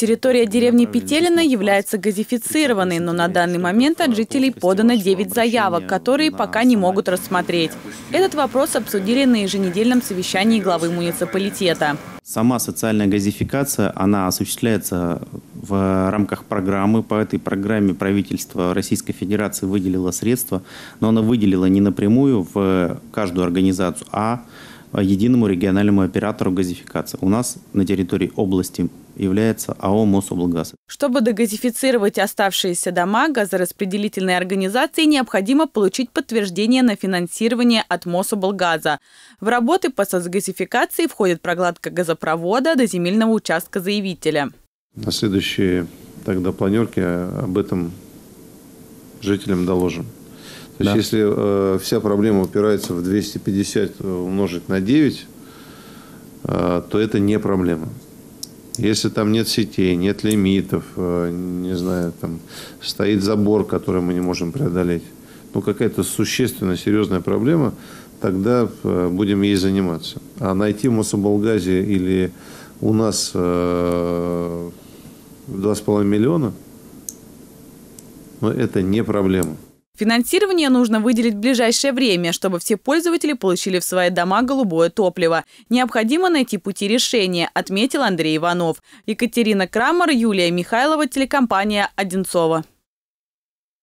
Территория деревни Петелина является газифицированной, но на данный момент от жителей подано 9 заявок, которые пока не могут рассмотреть. Этот вопрос обсудили на еженедельном совещании главы муниципалитета. Сама социальная газификация, она осуществляется в рамках программы. По этой программе правительство Российской Федерации выделило средства, но оно выделило не напрямую в каждую организацию, а единому региональному оператору газификации. У нас на территории области является АО «Мособлгаз». Чтобы дегазифицировать оставшиеся дома, газораспределительной организации необходимо получить подтверждение на финансирование от Мособлгаза. В работы по сосгазификации входит прокладка газопровода до земельного участка заявителя. На следующие тогда планерки об этом жителям доложим. То да. есть, если э, вся проблема упирается в 250 умножить на 9, э, то это не проблема. Если там нет сетей, нет лимитов, э, не знаю, там стоит забор, который мы не можем преодолеть, ну какая-то существенная, серьезная проблема, тогда э, будем ей заниматься. А найти в Мособлгазе или у нас э, 2,5 миллиона, ну, это не проблема. Финансирование нужно выделить в ближайшее время, чтобы все пользователи получили в свои дома голубое топливо. Необходимо найти пути решения, отметил Андрей Иванов. Екатерина Крамер, Юлия Михайлова, телекомпания «Одинцова».